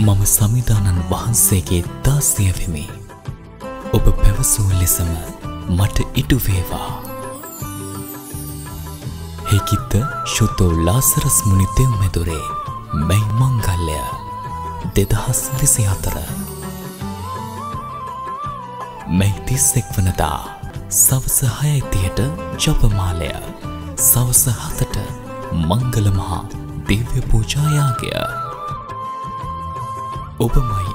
මම සමිධානන් වහන්සේගේ දාසය වෙමි. ඔබ පැවසූ ලෙසම මට ඉටුවේවා. හෙකිත්ත ශුතෝ ලාසරස් මුනි දෙව්මැදුරේ මැයි මංගල්ලය දෙදහස් විසි අතර. මැයි තිස්සෙක් වනදා සවස හයයිතියට ජපමාලය සවස හතට මංගල මහා දිව්‍ය පූජායාගය ඔබමයි. අම්මේ